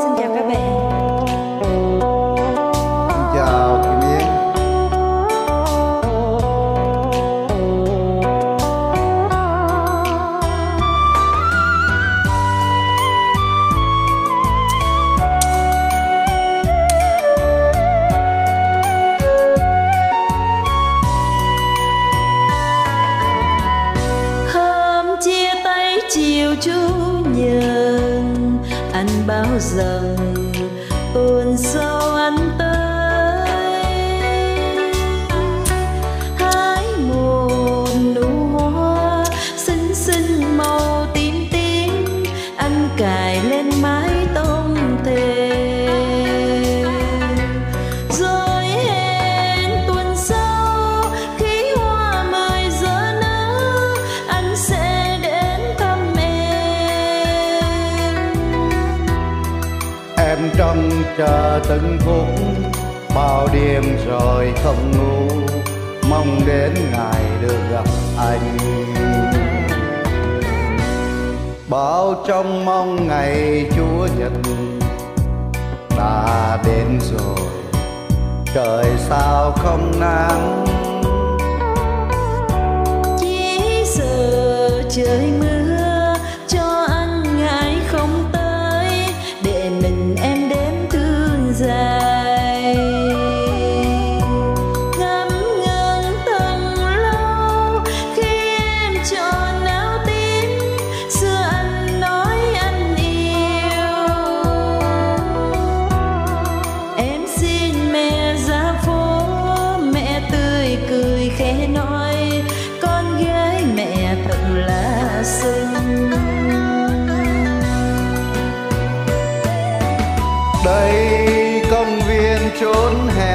次见，拜拜。Bao giờ. Rằng sâu sau trông chờ từng phút, Bao đêm rồi không ngủ. Mong đến ngày được gặp anh. Bao trong mong ngày Chúa Nhật. Đã đến rồi, Trời sao không nắng. Chỉ giờ trời dài. Ngắm ngân từng lâu, khi em tròn áo tím xưa anh nói anh yêu Em xin mẹ ra phố, Mẹ tươi cười khẽ nói, Con gái mẹ thật là xinh. Jordan had.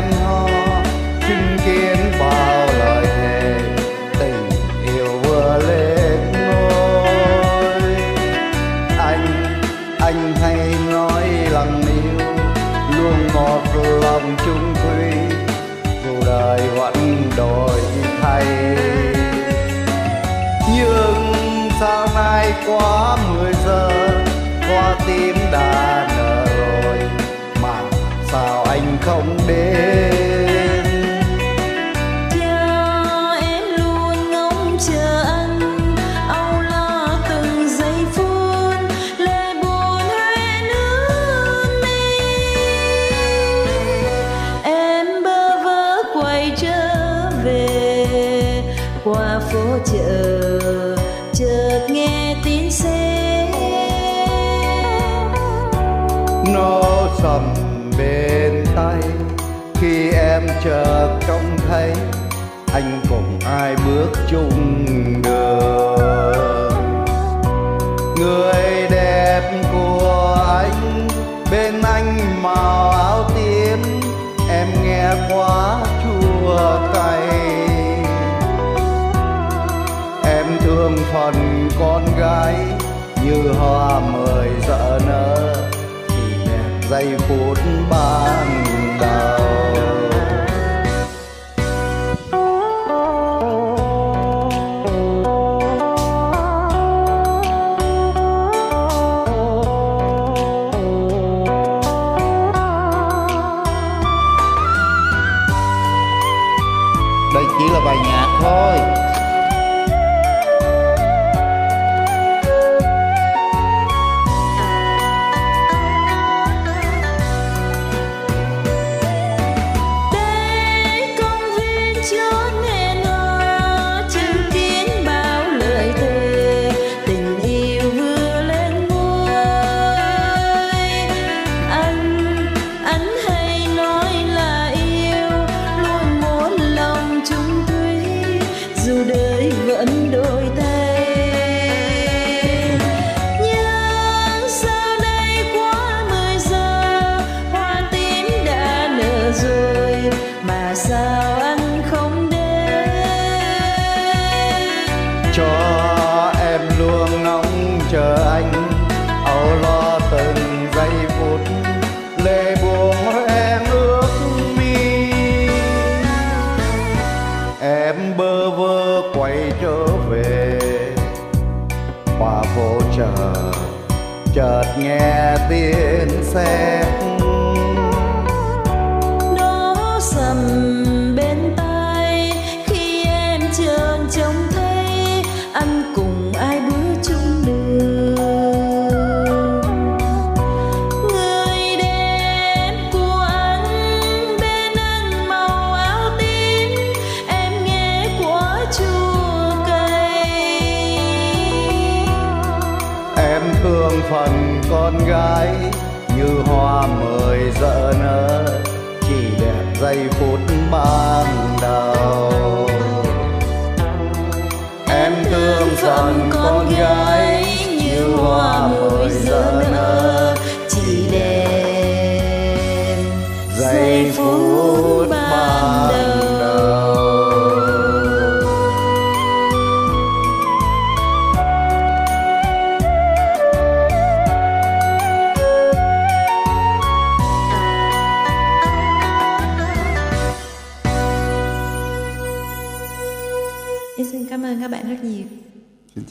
Phố chợ Chợt nghe tiếng xe. Nó sầm bên tay khi em chợt còn con gái như hoa mười giờ nở, thì đẹp giây phút ban đầu. Đây chỉ là bài nhạc thôi. cho em luôn ngóng chờ anh. Âu lo từng giây phút, lệ buồn em ước mi. Em bơ vơ quay trở về qua phố chờ chợt nghe tiếng xe thương phần con gái như hoa mười giờ nở, chỉ đẹp giây phút ban đầu. Em thương phần con gái như hoa mười giờ nở, chỉ đẹp giây phút ban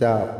Em